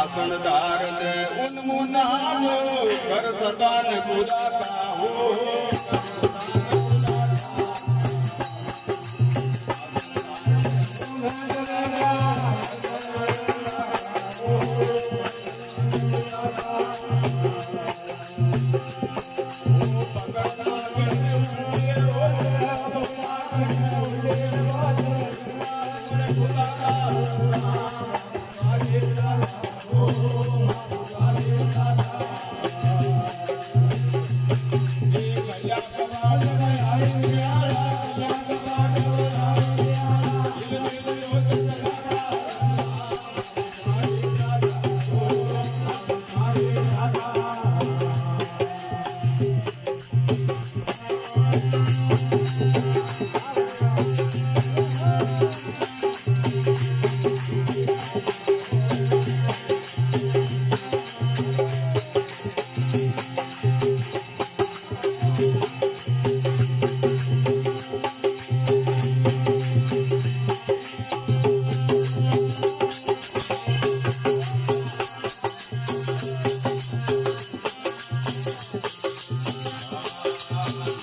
आसन दार दे उन्मुना कर सदान खुदा का हो Gracias.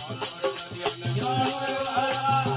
Thank you.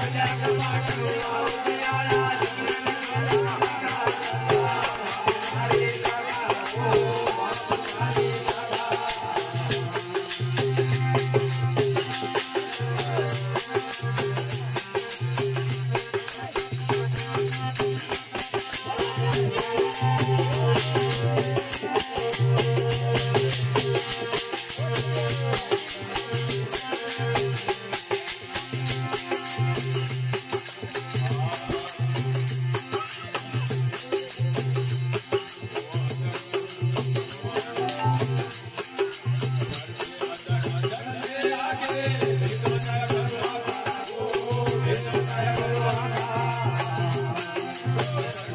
Thank you.